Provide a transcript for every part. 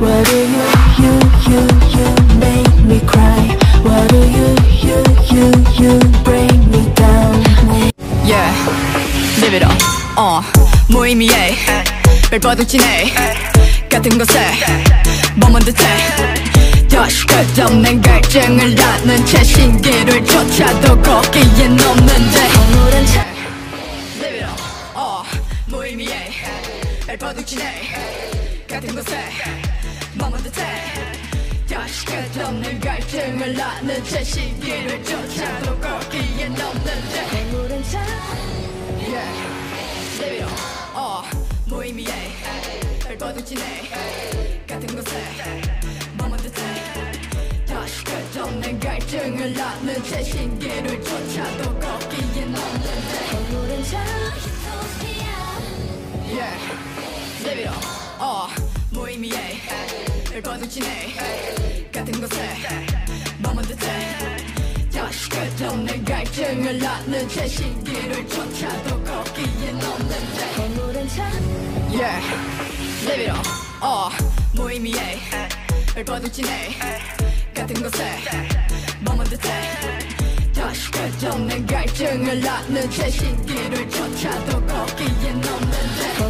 Why do you, you, you, you make me cry? Why do you, you, you, you bring me down? Yeah, live it up. 어, 무의미해. 발버둥치네. 같은 곳에 머문 듯해. 다시 끝없는 갈증을 낳는 채 신기를 쫓아도 거기엔 없는데. 아무런 차 Live it up. 어, 무의미해. 발버둥치네. 같은 곳에 머문 듯해. 다시 끝없는 갈증을 낳는 채 신기를 쫓아도 거기엔 없는데. 아무런 차 Yeah, live it up. 어, 무의미해. 발버둥치네. 같은 곳에 머문 듯해. 다시 끝없는 갈증을 낳는 제 신기를 쫓아 발버둥치네. 같은 곳에 머문 듯해. 다시 끝없는 갈증을 낳는 제 신기를 쫓아도 거기엔 없는데. 아무런 차 Yeah, up. 어, 무의미해. 발버둥치네. 같은 곳에 머문 듯해. 다시 끝없는 갈증을 낳는 제 신기를 쫓아도 거기엔 없는데.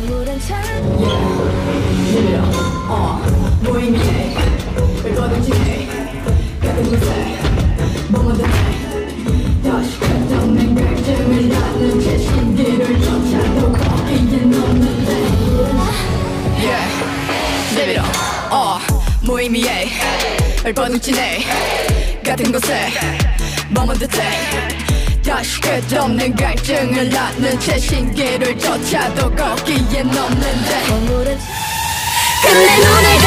무의미해. 발버둥치네. 같은 곳에 듯해. 다시 끝없는 갈증을 낳는 제 신기를 쫓아도 거기엔 없는데. 눈을 가려